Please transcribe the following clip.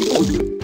you.